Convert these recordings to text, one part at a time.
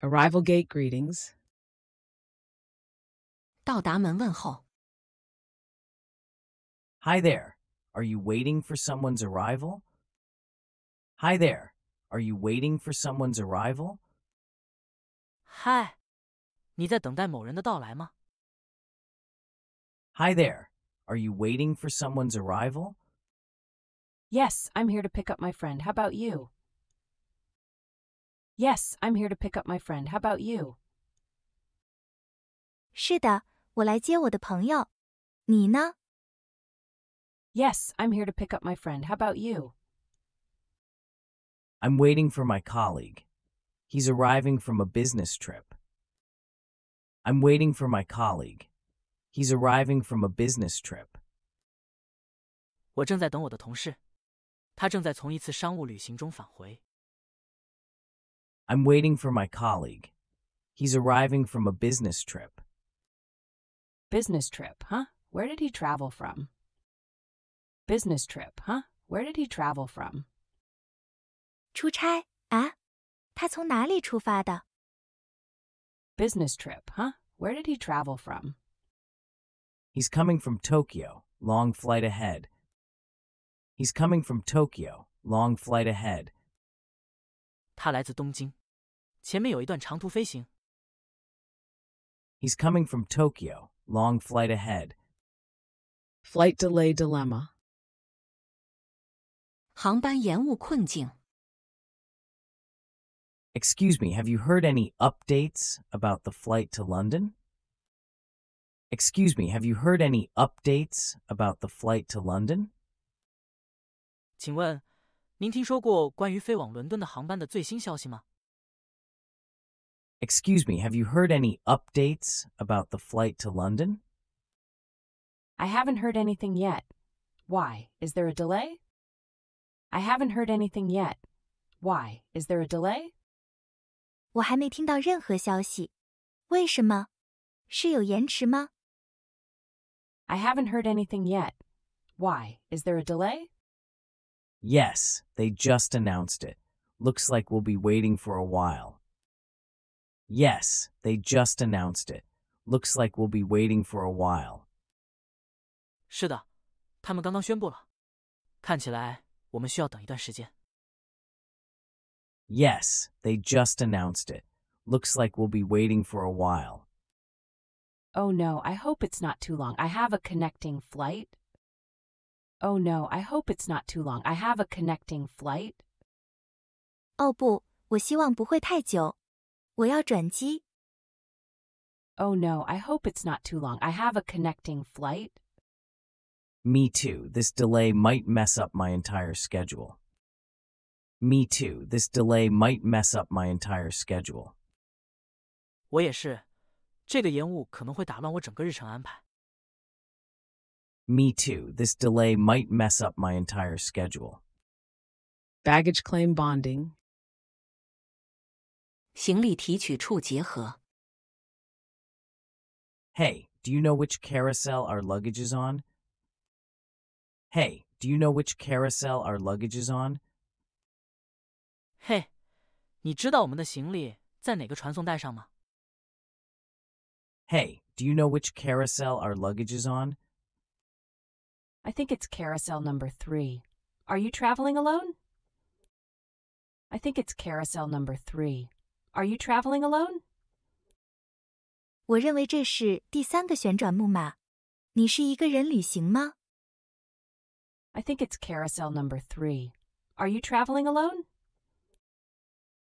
Arrival gate greetings. 到达门问候。 Hi there. Are you waiting for someone's arrival? Hi there. Are you waiting for someone's arrival? 嗨，你在等待某人的到来吗？ Hi there. Are you waiting for someone's arrival? Yes, I'm here to pick up my friend. How about you? Yes, I'm here to pick up my friend. How about you? 是的，我来接我的朋友。你呢？ Yes, I'm here to pick up my friend. How about you? I'm waiting for my colleague. He's arriving from a business trip. I'm waiting for my colleague. He's arriving from a business trip. 我正在等我的同事，他正在从一次商务旅行中返回。 I'm waiting for my colleague. He's arriving from a business trip. Business trip, huh? Where did he travel from? Business trip, huh? Where did he travel from? 出差啊？他从哪里出发的？ Business trip, huh? Where did he travel from? He's coming from Tokyo. Long flight ahead. He's coming from Tokyo. Long flight ahead. 他来自东京， 前面有一段长途飞行。 He's coming from Tokyo. Long flight ahead. Flight delay dilemma. 航班延误困境。 Excuse me, have you heard any updates about the flight to London? Excuse me, have you heard any updates about the flight to London? 请问，您听说过关于飞往伦敦的航班的最新消息吗？ Excuse me, have you heard any updates about the flight to London? I haven't heard anything yet. Why? Is there a delay? I haven't heard anything yet. Why? Is there a delay? 我还没听到任何消息，为什么？是有延迟吗？ I haven't heard anything yet. Why? Is there a delay? Yes, they just announced it. Looks like we'll be waiting for a while. Yes, they just announced it. Looks like we'll be waiting for a while. 是的，他们刚刚宣布了，看起来我们需要等一段时间。 Yes, they just announced it. Looks like we'll be waiting for a while. Oh no, I hope it's not too long. I have a connecting flight. Oh no, I hope it's not too long. I have a connecting flight. 哦不，我希望不会太久。 我要转机。 Oh no, I hope it's not too long. I have a connecting flight. Me too. This delay might mess up my entire schedule. Me too. This delay might mess up my entire schedule. 我也是，这个延误可能会打乱我整个日程安排。 Me too. This delay might mess up my entire schedule. Baggage claim bonding. 行李提取处结合。 Hey, do you know which carousel our luggage is on? Hey, do you know which carousel our luggage is on? 嘿，你知道我们的行李在哪个传送带上吗？ Hey, do you know which carousel our luggage is on? I think it's carousel number three. Are you traveling alone? I think it's carousel number three. Are you traveling alone? 我认为这是第三个旋转木马。你是一个人旅行吗？ I think it's carousel number three. Are you traveling alone?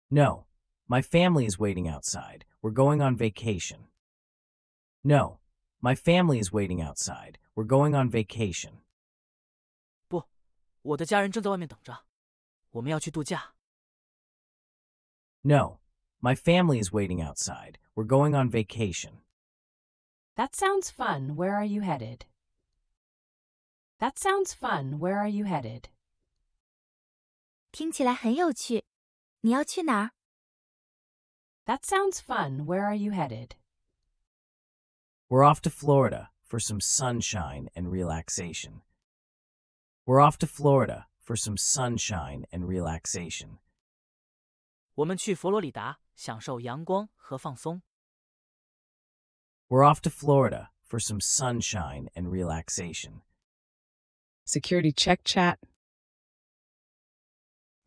No, my family is waiting outside. We're going on vacation. No, my family is waiting outside. We're going on vacation. 不，我的家人正在外面等着，我们要去度假。 No, my family is waiting outside. We're going on vacation. That sounds fun. Where are you headed? That sounds fun. Where are you headed? 听起来很有趣。你要去哪儿？ That sounds fun. Where are you headed? We're off to Florida for some sunshine and relaxation. We're off to Florida for some sunshine and relaxation. 我们去佛罗里达享受阳光和放松。 We're off to Florida for some sunshine and relaxation. Security check chat.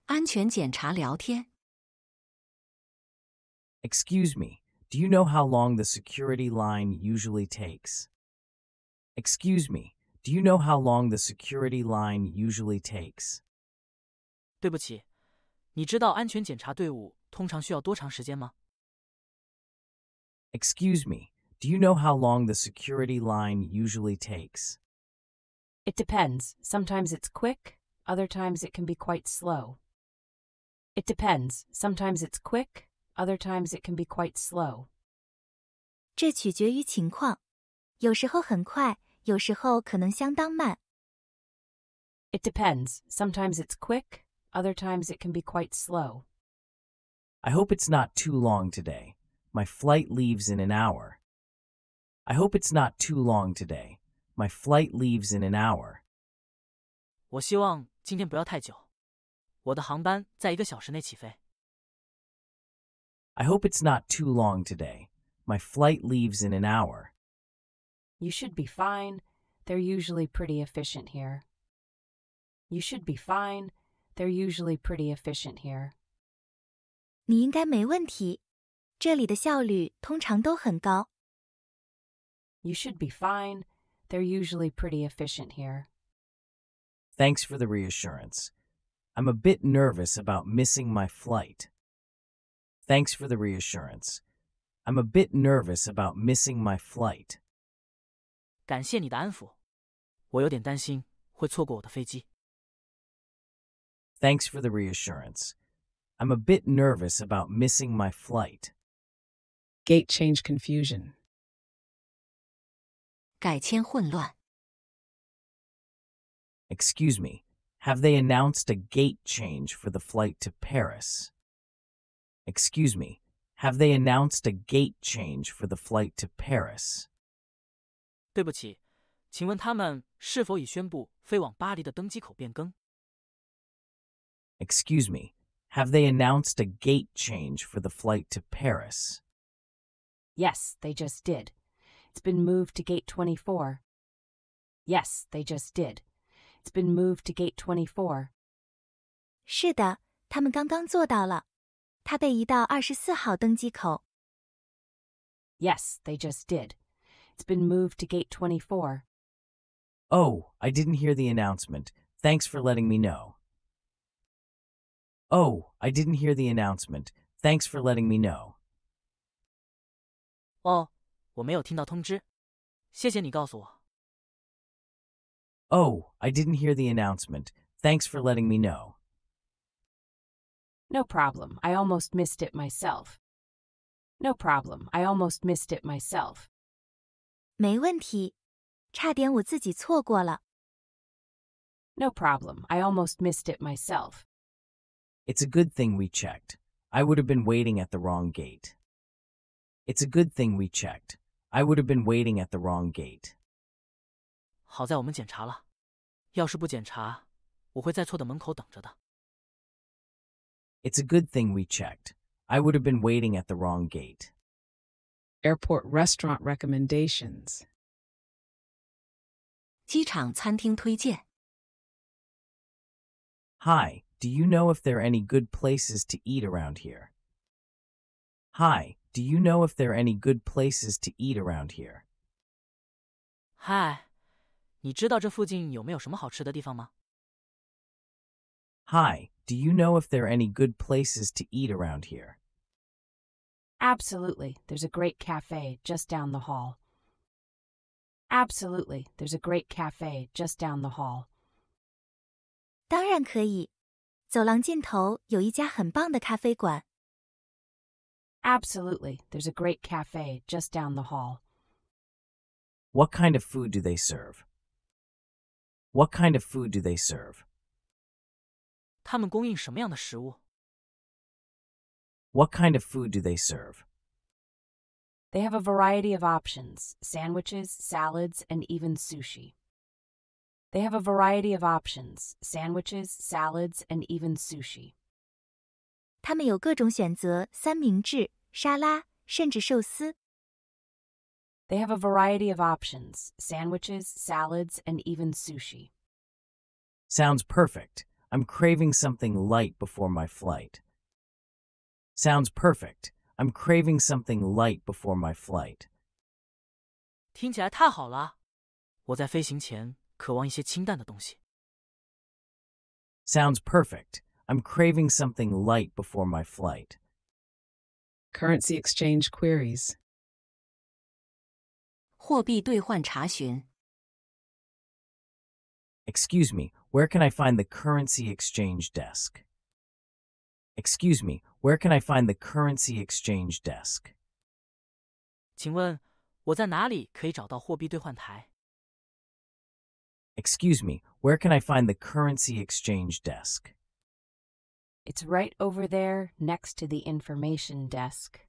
安全检查聊天。 Excuse me, do you know how long the security line usually takes? Excuse me, do you know how long the security line usually takes? 对不起， 你知道安全检查队伍通常需要多长时间吗？ Excuse me, do you know how long the security line usually takes? It depends. Sometimes it's quick, other times it can be quite slow. It depends. Sometimes it's quick, other times it can be quite slow. 这取决于情况，有时候很快，有时候可能相当慢。 It depends. Sometimes it's quick, other times it can be quite slow. I hope it's not too long today. My flight leaves in an hour. I hope it's not too long today. My flight leaves in an hour. 我希望今天不要太久，我的航班在一个小时内起飞。 I hope it's not too long today. My flight leaves in an hour. You should be fine. They're usually pretty efficient here. You should be fine. They're usually pretty efficient here. 你应该没问题，这里的效率通常都很高。 You should be fine. They're usually pretty efficient here. Thanks for the reassurance. I'm a bit nervous about missing my flight. Thanks for the reassurance. I'm a bit nervous about missing my flight. 感谢你的安抚，我有点担心会错过我的飞机。 Thanks for the reassurance. I'm a bit nervous about missing my flight. Gate change confusion. 改签混乱。 Excuse me, have they announced a gate change for the flight to Paris? Excuse me, have they announced a gate change for the flight to Paris? 对不起，请问他们是否已宣布飞往巴黎的登机口变更？ Excuse me, have they announced a gate change for the flight to Paris? Yes, they just did. It's been moved to gate 24. Yes, they just did. It's been moved to gate 24. 是的，他们刚刚做到了，它被移到二十四号登机口。 Yes, they just did. It's been moved to gate 24. Oh, I didn't hear the announcement. Thanks for letting me know. Oh, I didn't hear the announcement. Thanks for letting me know. 哦，我没有听到通知，谢谢你告诉我。 Oh, I didn't hear the announcement. Thanks for letting me know. No problem. I almost missed it myself. No problem. I almost missed it myself. 没问题，差点我自己错过了。 No problem. I almost missed it myself. It's a good thing we checked. I would have been waiting at the wrong gate. It's a good thing we checked. I would have been waiting at the wrong gate. 好在我们检查了，要是不检查，我会在错的门口等着的。 It's a good thing we checked. I would have been waiting at the wrong gate. Airport restaurant recommendations. 机场餐厅推荐。 Hi, do you know if there are any good places to eat around here? Hi, do you know if there are any good places to eat around here? 嗨，你知道这附近有没有什么好吃的地方吗？ Hi, do you know if there are any good places to eat around here? Absolutely. There's a great cafe just down the hall. Absolutely. There's a great cafe just down the hall. 当然可以， 走廊尽头有一家很棒的咖啡馆。 Absolutely. There's a great cafe just down the hall. What kind of food do they serve? What kind of food do they serve? 他们供应什么样的食物？ What kind of food do they serve? They have a variety of options sandwiches, salads, and even sushi. They have a variety of options sandwiches, salads, and even sushi. 他们有各种选择：三明治、沙拉，甚至寿司。 They have a variety of options sandwiches, salads, and even sushi. Sounds perfect. I'm craving something light before my flight. Sounds perfect. I'm craving something light before my flight. 听起来太好了！我在飞行前 渴望一些清淡的东西。 Sounds perfect. I'm craving something light before my flight. Currency exchange queries. 货币兑换查询。 Excuse me, where can I find the currency exchange desk? Excuse me, where can I find the currency exchange desk? 请问我在哪里可以找到货币兑换台？ Excuse me, where can I find the currency exchange desk? It's right over there next to the information desk.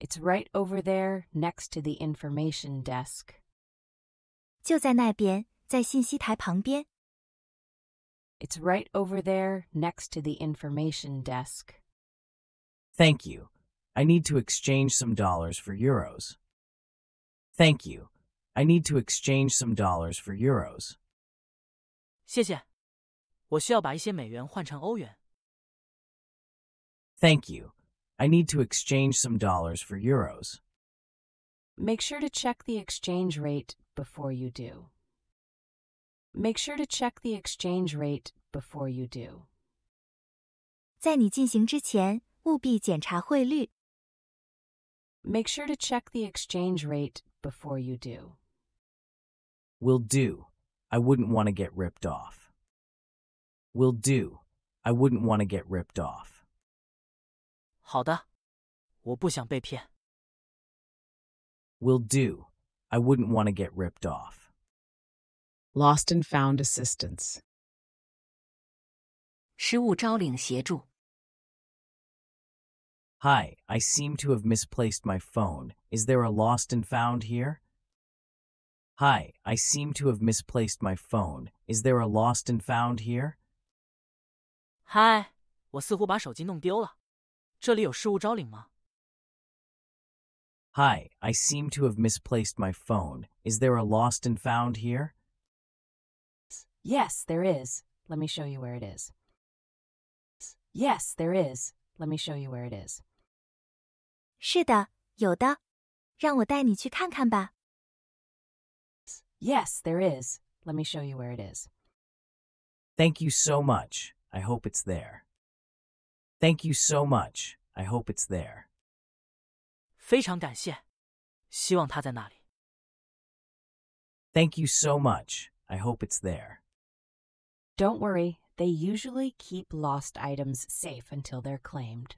It's right over there next to the information desk. 就在那边，在信息台旁边。 It's right over there next to the information desk. Thank you. I need to exchange some dollars for euros. Thank you. I need to exchange some dollars for euros. 谢谢，我需要把一些美元换成欧元。 Thank you. I need to exchange some dollars for euros. Make sure to check the exchange rate before you do. Make sure to check the exchange rate before you do. 在你进行之前，务必检查汇率。 Make sure to check the exchange rate before you do. Will do. I wouldn't want to get ripped off. Will do. I wouldn't want to get ripped off. 好的，我不想被骗。 Will do. I wouldn't want to get ripped off. Lost and found assistance. 失物招领协助。 Hi, I seem to have misplaced my phone. Is there a lost and found here? Hi, I seem to have misplaced my phone. Is there a lost and found here? 嗨，我似乎把手机弄丢了，这里有失物招领吗？ Hi, I seem to have misplaced my phone. Is there a lost and found here? Yes, there is. Let me show you where it is. Yes, there is. Let me show you where it is. 是的，有的。让我带你去看看吧。 Yes, there is. Let me show you where it is. Thank you so much. I hope it's there. Thank you so much. I hope it's there. 非常感谢，希望他在那里。 Thank you so much. I hope it's there. Don't worry, they usually keep lost items safe until they're claimed.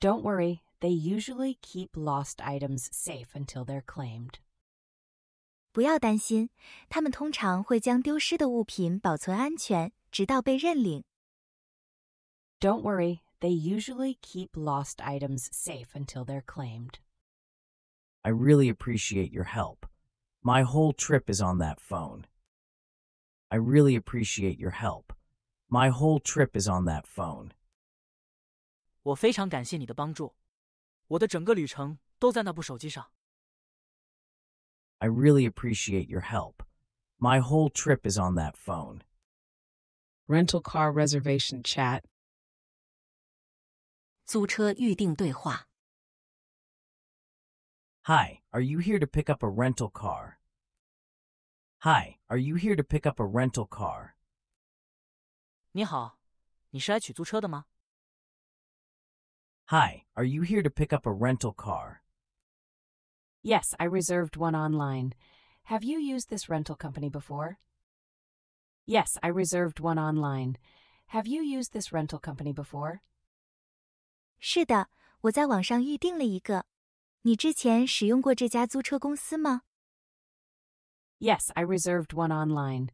Don't worry, they usually keep lost items safe until they're claimed. 不要担心，他们通常会将丢失的物品保存安全，直到被认领。 Don't worry, they usually keep lost items safe until they're claimed. I really appreciate your help. My whole trip is on that phone. I really appreciate your help. My whole trip is on that phone. 我非常感谢你的帮助，我的整个旅程都在那部手机上。 I really appreciate your help. My whole trip is on that phone. Rental car reservation chat. 租车预订对话。 Hi, are you here to pick up a rental car? Hi, are you here to pick up a rental car? 你好，你是来取租车的吗？ Hi, are you here to pick up a rental car? Yes, I reserved one online. Have you used this rental company before? Yes, I reserved one online. Have you used this rental company before? 是的，我在网上预订了一个。你之前使用过这家租车公司吗？ Yes, I reserved one online.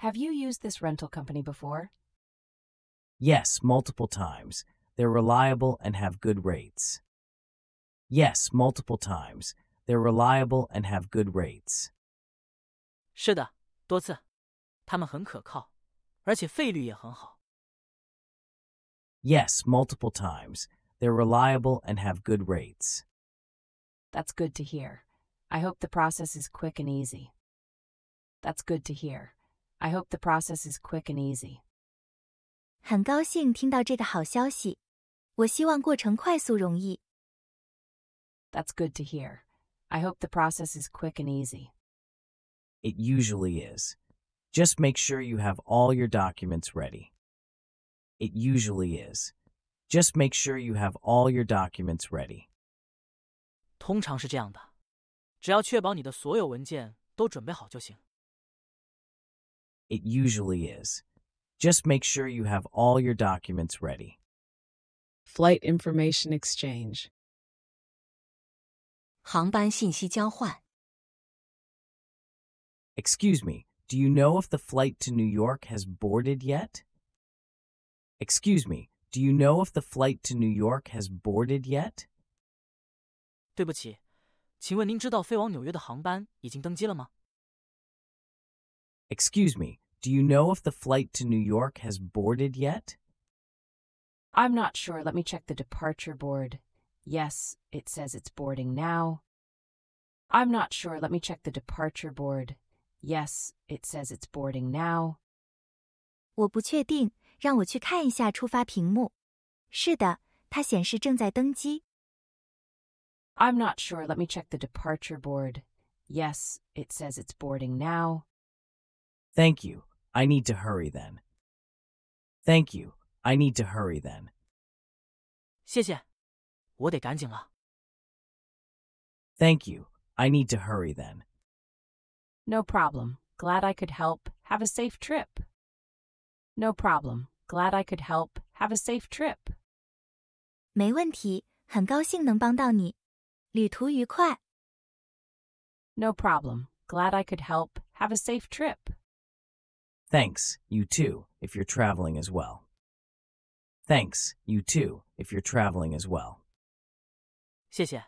Have you used this rental company before? Yes, multiple times. They're reliable and have good rates. Yes, multiple times. They're reliable and have good rates. 是的，多次，他们很可靠，而且费率也很好。 Yes, multiple times. They're reliable and have good rates. That's good to hear. I hope the process is quick and easy. That's good to hear. I hope the process is quick and easy. 很高兴听到这个好消息，我希望过程快速容易。 That's good to hear. I hope the process is quick and easy. It usually is. Just make sure you have all your documents ready. It usually is. Just make sure you have all your documents ready. 通常是这样的，只要确保你的所有文件都准备好就行。 It usually is. Just make sure you have all your documents ready. Flight information exchange. 航班信息交换。 Excuse me, do you know if the flight to New York has boarded yet? Excuse me, do you know if the flight to New York has boarded yet? 对不起，请问您知道飞往纽约的航班已经登机了吗？ Excuse me, do you know if the flight to New York has boarded yet? I'm not sure. Let me check the departure board. Yes, it says it's boarding now. I'm not sure. Let me check the departure board. Yes, it says it's boarding now. 我不确定，让我去看一下出发屏幕。是的，它显示正在登机。 I'm not sure. Let me check the departure board. Yes, it says it's boarding now. Thank you. I need to hurry then. Thank you. I need to hurry then. 谢谢， 我得赶紧了。 Thank you. I need to hurry then. No problem. Glad I could help. Have a safe trip. No problem. Glad I could help. Have a safe trip. 没问题，很高兴能帮到你。旅途愉快。 No problem. Glad I could help. Have a safe trip. Thanks, you too, if you're traveling as well. Thanks, you too, if you're traveling as well. 谢谢，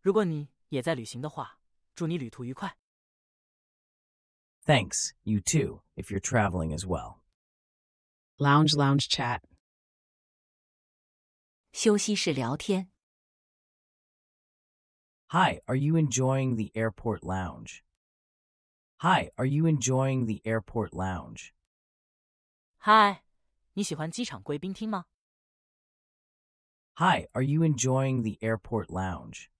如果你也在旅行的话，祝你旅途愉快。 Thanks, you too, if you're traveling as well. Lounge lounge chat. 休息室聊天。 Hi, are you enjoying the airport lounge? Hi, are you enjoying the airport lounge? 嗨，你喜欢机场贵宾厅吗？ Hi, are you enjoying the airport lounge?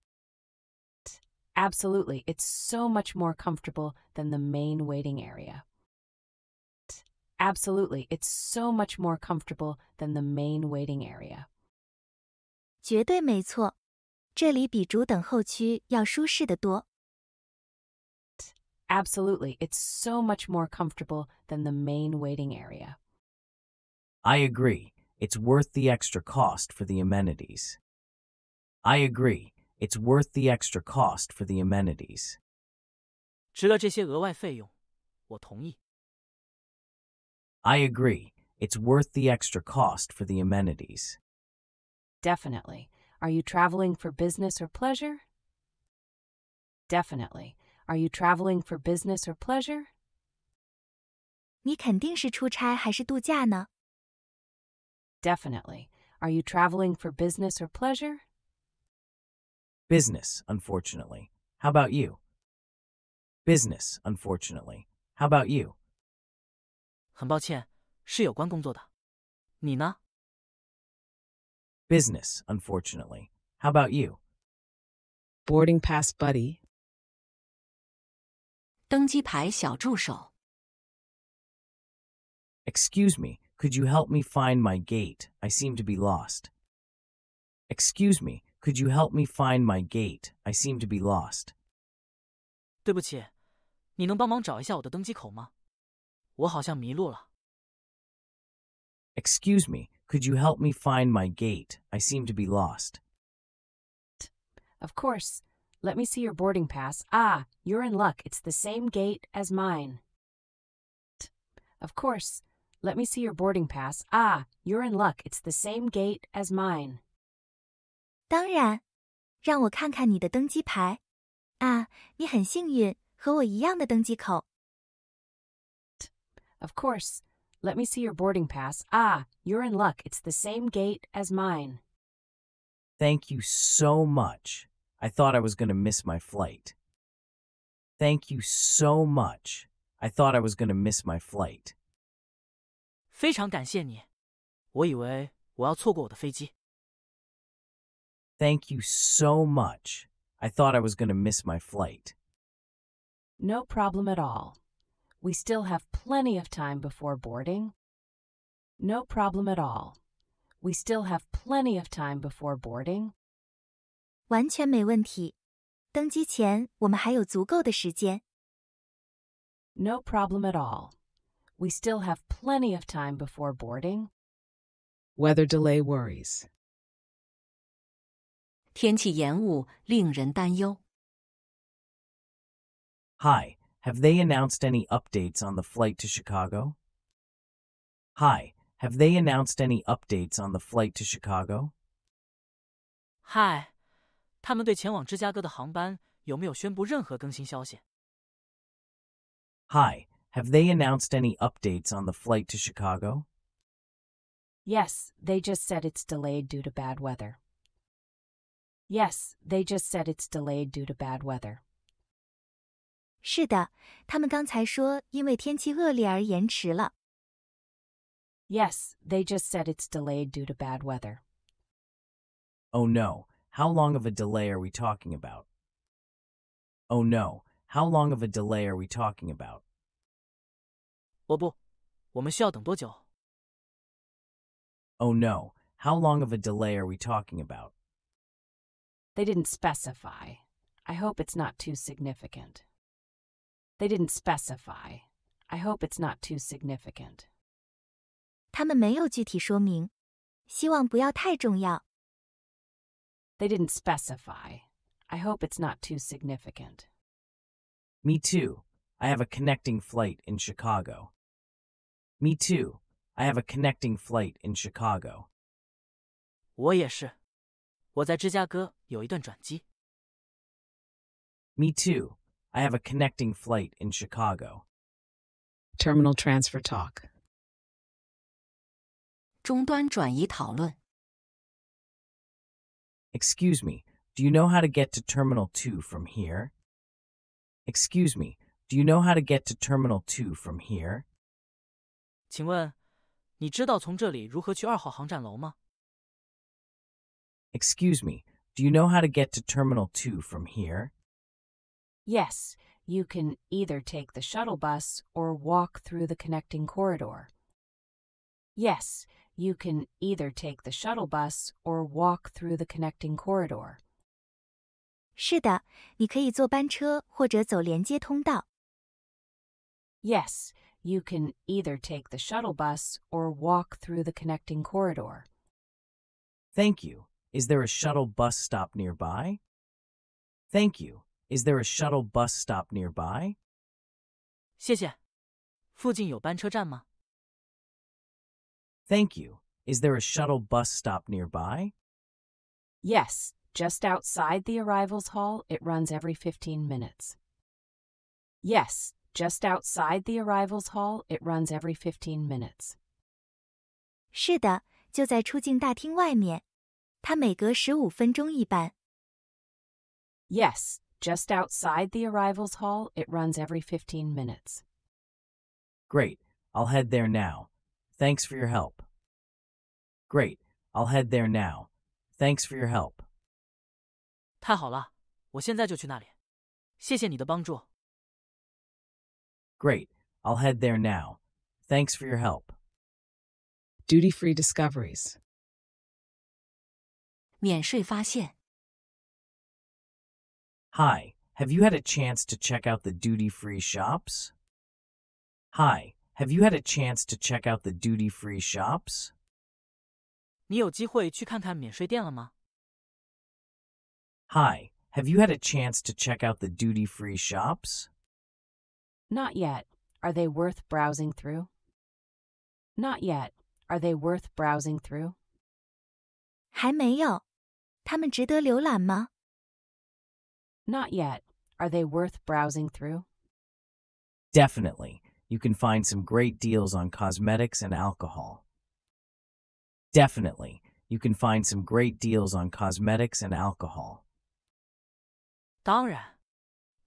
Absolutely. It's so much more comfortable than the main waiting area. Absolutely. It's so much more comfortable than the main waiting area. 绝对没错，这里比主等候区要舒适得多。 Absolutely. It's so much more comfortable than the main waiting area. I agree. It's worth the extra cost for the amenities. I agree. It's worth the extra cost for the amenities. 值得这些额外费用，我同意。 I agree. It's worth the extra cost for the amenities. Definitely. Are you traveling for business or pleasure? Definitely. Are you traveling for business or pleasure? 你肯定是出差还是度假呢？ Definitely. Are you traveling for business or pleasure? Business, unfortunately. How about you? Business, unfortunately. How about you? 很抱歉，是有关工作的。你呢？ Business, unfortunately. How about you? Boarding pass buddy. 登机牌小助手。 Excuse me, could you help me find my gate? I seem to be lost. Excuse me, could you help me find my gate? I seem to be lost. 对不起，你能帮忙找一下我的登机口吗？我好像迷路了。 Excuse me, could you help me find my gate? I seem to be lost. Of course. Let me see your boarding pass. Ah, you're in luck. It's the same gate as mine. Of course. Let me see your boarding pass. Ah, you're in luck. It's the same gate as mine. 当然，让我看看你的登机牌。啊，你很幸运，和我一样的登机口。 Of course. Let me see your boarding pass. Ah, you're in luck. It's the same gate as mine. Thank you so much. I thought I was going to miss my flight. Thank you so much. I thought I was going to miss my flight. 非常感谢你，我以为我要错过我的飞机。 Thank you so much. I thought I was going to miss my flight. No problem at all. We still have plenty of time before boarding. No problem at all. We still have plenty of time before boarding. 完全没问题。登机前我们还有足够的时间。 No problem at all. We still have plenty of time before boarding. Weather delay worries. 天气延误令人担忧。 Hi, have they announced any updates on the flight to Chicago? Hi, have they announced any updates on the flight to Chicago? 嗨，他们对前往芝加哥的航班有没有宣布任何更新消息？ Hi, have they announced any updates on the flight to Chicago? Yes, they just said it's delayed due to bad weather. Yes, they just said it's delayed due to bad weather. 是的，他们刚才说因为天气恶劣而延迟了。 Yes, they just said it's delayed due to bad weather. Oh no, how long of a delay are we talking about? Oh no, how long of a delay are we talking about? 哦不，我们需要等多久？ Oh no, how long of a delay are we talking about? They didn't specify. I hope it's not too significant. They didn't specify. I hope it's not too significant. 他们没有具体说明，希望不要太重要。 They didn't specify. I hope it's not too significant. Me too. I have a connecting flight in Chicago. Me too. I have a connecting flight in Chicago. 我也是，我在芝加哥有一段转机。 Me too. I have a connecting flight in Chicago. Terminal transfer talk. 终端转移讨论。 Excuse me, do you know how to get to Terminal 2 from here? Excuse me, do you know how to get to Terminal 2 from here? 请问，你知道从这里如何去二号航站楼吗？ Excuse me, do you know how to get to Terminal 2 from here? Yes, you can either take the shuttle bus or walk through the connecting corridor. Yes, you can either take the shuttle bus or walk through the connecting corridor. 是的，你可以坐班车或者走连接通道。 Yes, you can either take the shuttle bus or walk through the connecting corridor. Thank you. Is there a shuttle bus stop nearby? Thank you. Is there a shuttle bus stop nearby? 谢谢。附近有班车站吗？ Thank you. Is there a shuttle bus stop nearby? Yes, just outside the arrivals hall, it runs every 15 minutes. Yes, just outside the arrivals hall, it runs every 15 minutes. 是的，就在出境大厅外面，它每隔十五分钟一班。 Yes, just outside the arrivals hall, it runs every 15 minutes. Great. I'll head there now. Thanks for your help. Great. I'll head there now. Thanks for your help. 太好了，我现在就去那里。谢谢你的帮助。 Great. I'll head there now. Thanks for your help. Duty free discoveries. 免税发现。 Hi, have you had a chance to check out the duty free shops? Hi, have you had a chance to check out the duty free shops? 你有机会去看看免税店了吗？ Hi, have you had a chance to check out the duty free shops? Not yet. Are they worth browsing through? Not yet. Are they worth browsing through? 还没有，它们值得浏览吗？ Not yet. Are they worth browsing through? Definitely. you can find some great deals on cosmetics and alcohol. Definitely, you can find some great deals on cosmetics and alcohol. 当然，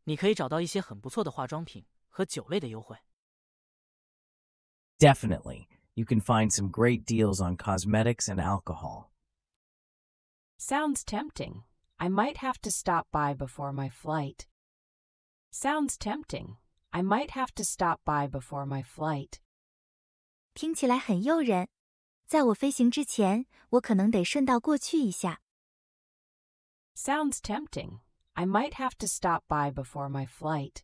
你可以找到一些很不错的化妆品 和酒类的优惠。 Definitely, you can find some great deals on cosmetics and alcohol. Sounds tempting. I might have to stop by before my flight. Sounds tempting. I might have to stop by before my flight. 听起来很诱人。在我飞行之前，我可能得顺道过去一下。 Sounds tempting. I might have to stop by before my flight.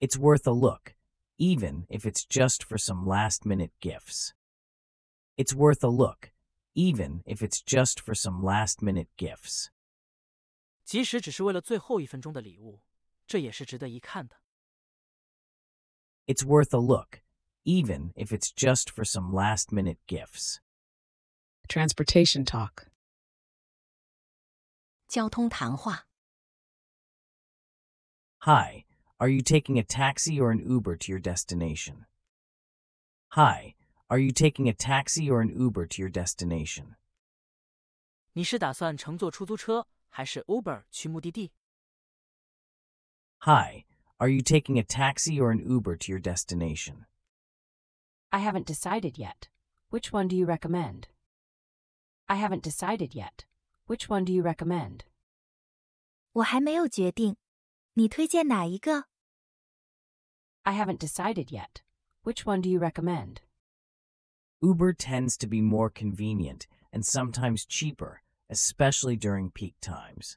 It's worth a look, even if it's just for some last minute gifts. It's worth a look, even if it's just for some last minute gifts. 即使只是为了最后一分钟的礼物，这也是值得一看的。 It's worth a look, even if it's just for some last minute gifts. Transportation talk. 交通谈话。 Hi, are you taking a taxi or an Uber to your destination? Hi, are you taking a taxi or an Uber to your destination? 你是打算乘坐出租车还是 Uber 去目的地？ Hi, are you taking a taxi or an Uber to your destination? I haven't decided yet. Which one do you recommend? I haven't decided yet. Which one do you recommend? 我还没有决定， 你推荐哪一个？ I haven't decided yet. Which one do you recommend? Uber tends to be more convenient and sometimes cheaper, especially during peak times.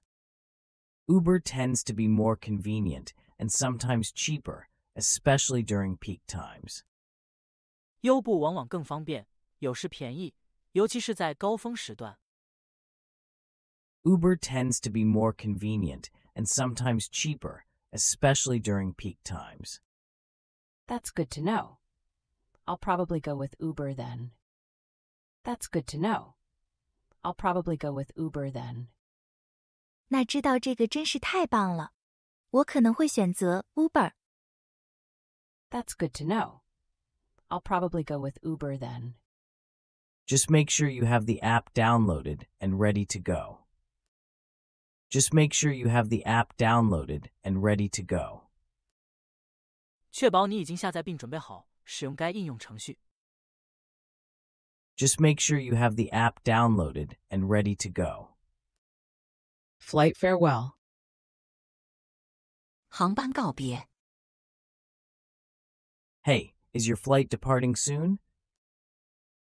Uber tends to be more convenient and sometimes cheaper, especially during peak times. 优步往往更方便，有时便宜，尤其是在高峰时段。 Uber tends to be more convenient and sometimes cheaper, especially during peak times. That's good to know. I'll probably go with Uber then. That's good to know. I'll probably go with Uber then. 那知道这个真是太棒了，我可能会选择 Uber。 That's good to know. I'll probably go with Uber then. Just make sure you have the app downloaded and ready to go. Just make sure you have the app downloaded and ready to go. 确保你已经下载并准备好使用该应用程序。 Just make sure you have the app downloaded and ready to go. Flight farewell. 航班告别。 Hey, is your flight departing soon?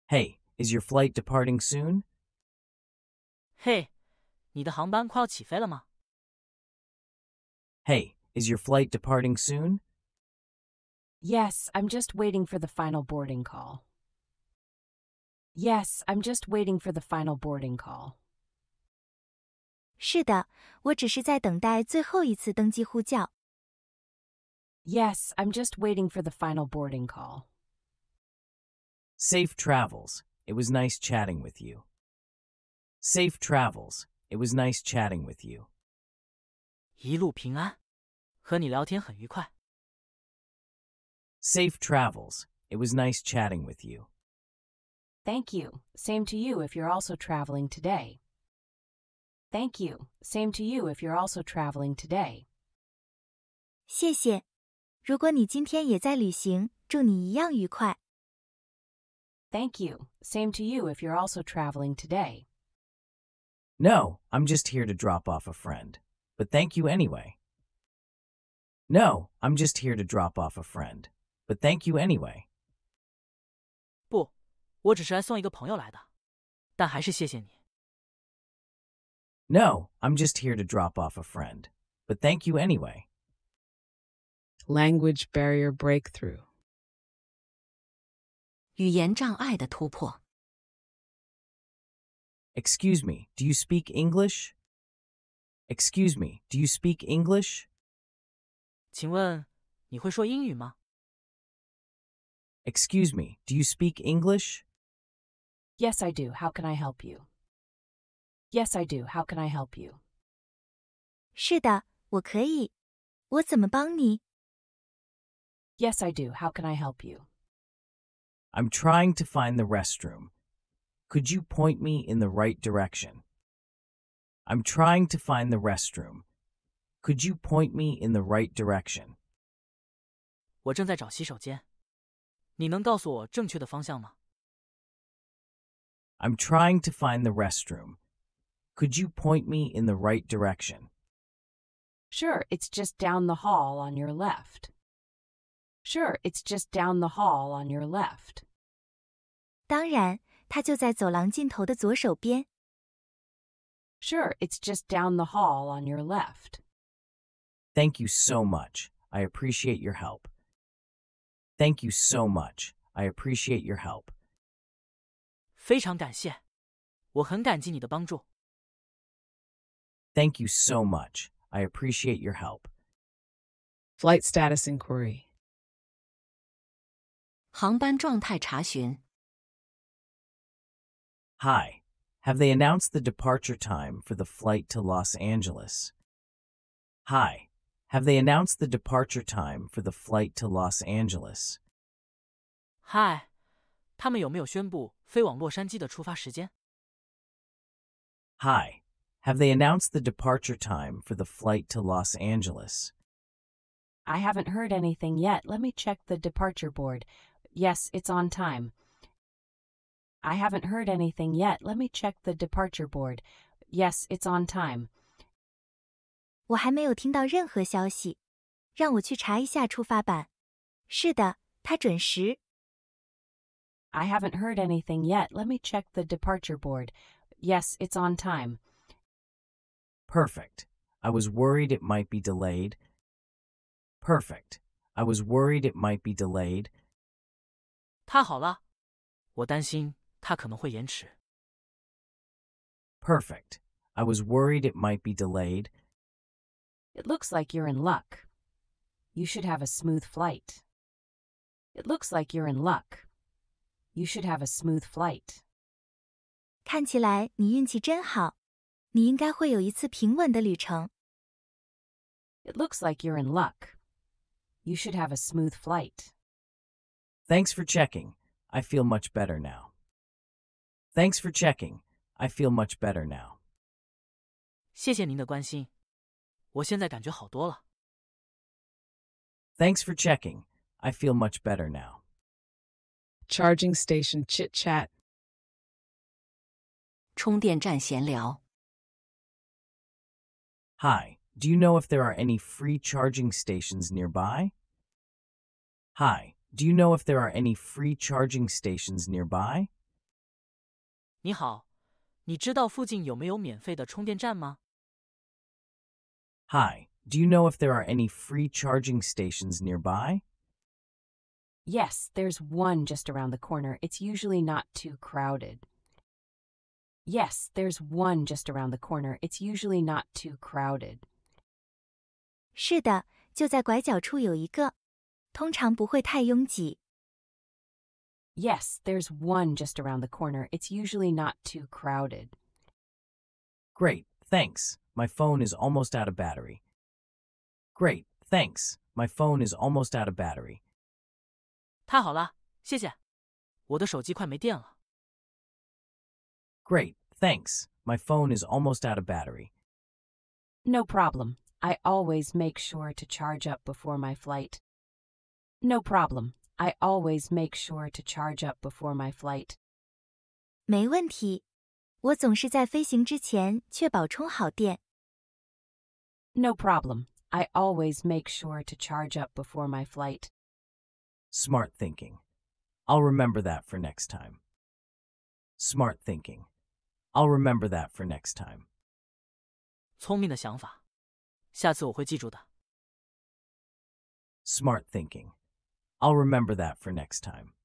Hey, is your flight departing soon? 嘿， 你的航班快要起飞了吗？ Hey, is your flight departing soon? Yes, I'm just waiting for the final boarding call. Yes, I'm just waiting for the final boarding call. 是的，我只是在等待最后一次登机呼叫。 Yes, I'm just waiting for the final boarding call. Safe travels. It was nice chatting with you. Safe travels. It was nice chatting with you. 一路平安，和你聊天很愉快。 Safe travels. It was nice chatting with you. Thank you. Same to you if you're also traveling today. Thank you. Same to you if you're also traveling today. 谢谢。如果你今天也在旅行，祝你一样愉快。 Thank you. Same to you if you're also traveling today. No, I'm just here to drop off a friend. But thank you anyway. No, I'm just here to drop off a friend. But thank you anyway. 不，我只是来送一个朋友来的，但还是谢谢你。 No, I'm just here to drop off a friend. But thank you anyway. Language barrier breakthrough. 语言障碍的突破。 Excuse me, do you speak English? Excuse me, do you speak English? 请问你会说英语吗？ Excuse me, do you speak English? Yes, I do. How can I help you? Yes, I do. How can I help you? 是的，我可以。我怎么帮你？ Yes, I do. How can I help you? I'm trying to find the restroom. Could you point me in the right direction? I'm trying to find the restroom. Could you point me in the right direction? 我正在找洗手间，你能告诉我正确的方向吗？ I'm trying to find the restroom. Could you point me in the right direction? Sure, it's just down the hall on your left. Sure, it's just down the hall on your left. 当然， 它就在走廊尽头的左手边。 Sure, it's just down the hall on your left. Thank you so much. I appreciate your help. Thank you so much. I appreciate your help. 非常感谢，我很感激你的帮助。 Thank you so much. I appreciate your help. Flight status inquiry. 航班状态查询。 Hi. Have they announced the departure time for the flight to Los Angeles? Hi. Have they announced the departure time for the flight to Los Angeles? 嗨，他们有没有宣布飞往洛杉矶的出发时间？ Hi. Have they announced the departure time for the flight to Los Angeles? I haven't heard anything yet. Let me check the departure board. Yes, it's on time. I haven't heard anything yet. Let me check the departure board. Yes, it's on time. 我还没有听到任何消息，让我去查一下出发版。是的，它准时。 I haven't heard anything yet. Let me check the departure board. Yes, it's on time. Perfect. I was worried it might be delayed. Perfect. I was worried it might be delayed. 太好了，我担心 它可能会延迟。 Perfect. I was worried it might be delayed. It looks like you're in luck. You should have a smooth flight. It looks like you're in luck. You should have a smooth flight. 看起来你运气真好，你应该会有一次平稳的旅程。 It looks like you're in luck. You should have a smooth flight. Thanks for checking. I feel much better now. Thanks for checking. I feel much better now. 谢谢您的关心，我现在感觉好多了。 Thanks for checking. I feel much better now. Charging station chit chat. 充电站闲聊。 Hi, do you know if there are any free charging stations nearby? Hi, do you know if there are any free charging stations nearby? 你好，你知道附近有没有免费的充电站吗？ Hi, do you know if there are any free charging stations nearby? Yes, there's one just around the corner. It's usually not too crowded. Yes, there's one just around the corner. It's usually not too crowded. 是的，就在拐角处有一个，通常不会太拥挤。 Yes, there's one just around the corner. It's usually not too crowded. Great, thanks. My phone is almost out of battery. Great, thanks. My phone is almost out of battery. 太好了，谢谢，我的手机快没电了。 Great, thanks. My phone is almost out of battery. No problem. I always make sure to charge up before my flight. No problem. I always make sure to charge up before my flight. 没问题，我总是在飞行之前确保充好电。 No problem. I always make sure to charge up before my flight. Smart thinking. I'll remember that for next time. Smart thinking. I'll remember that for next time. 聪明的想法，下次我会记住的。 Smart thinking. I'll remember that for next time.